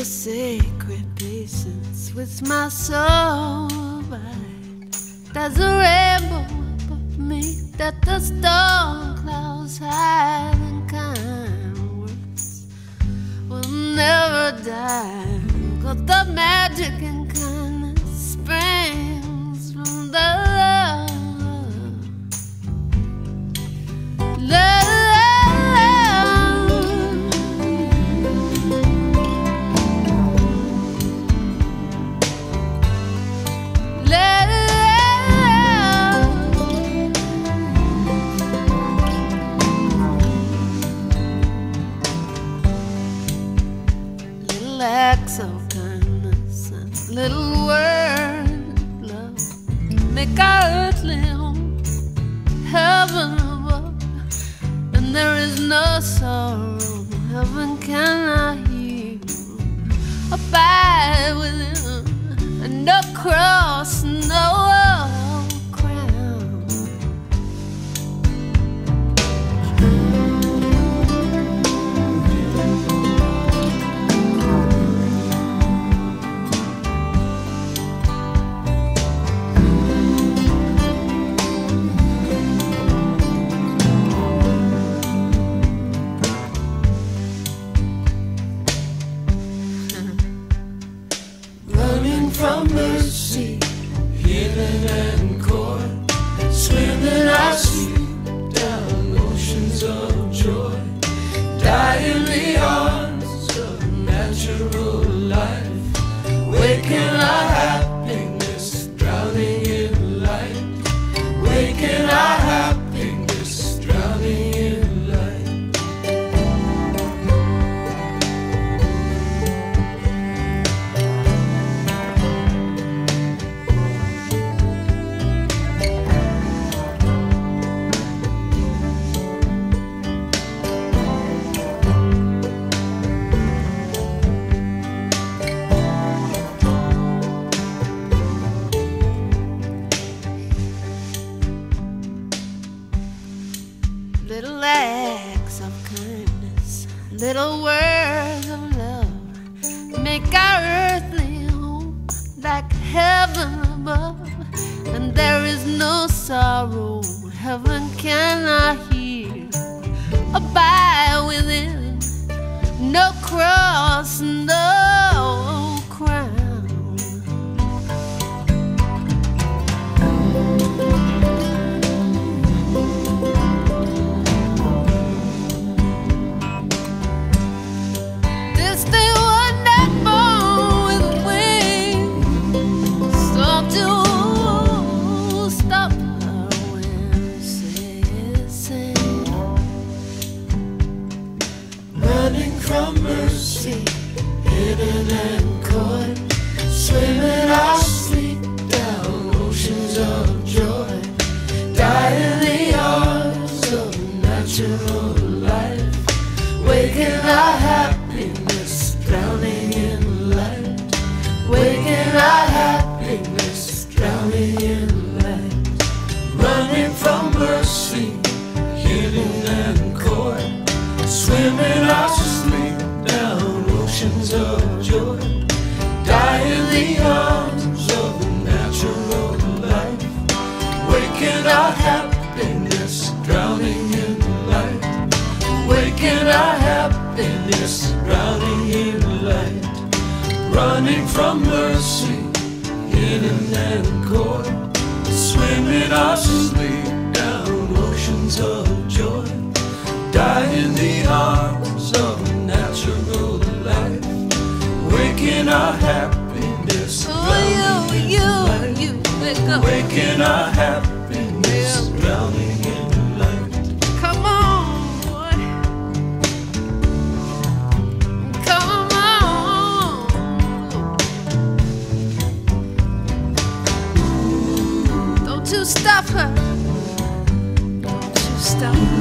a sacred patience with my soul bides. There's a rainbow above me that the storm clouds hide, and kind words will never die. Got the magic and kind. Acts of kindness and little words of love make our earthly home heaven above. And there is no sorrow heaven cannot healing and court, swimming I sleep down oceans of joy, die Little acts of kindness, little words of love make our earthly home like heaven above. And there is no sorrow heaven cannot heal. Abide within, no cross, no running from mercy, hidden and caught, swimming our sleep down oceans of joy, die in the arms of natural life, waking our happiness, drowning in light, waking our Swimming sleep down. Oceans of joy, die in the arms of the natural life, waking our happiness, drowning in light, waking our happiness, drowning in light, running from mercy, hidden and caught, swimming sleep down. Oceans of joy die in the our happiness, Oh, you, you, you, wake up. waking our happiness, drowning in the light. Come on, boy. Come on. Don't you stop her. Don't you stop her.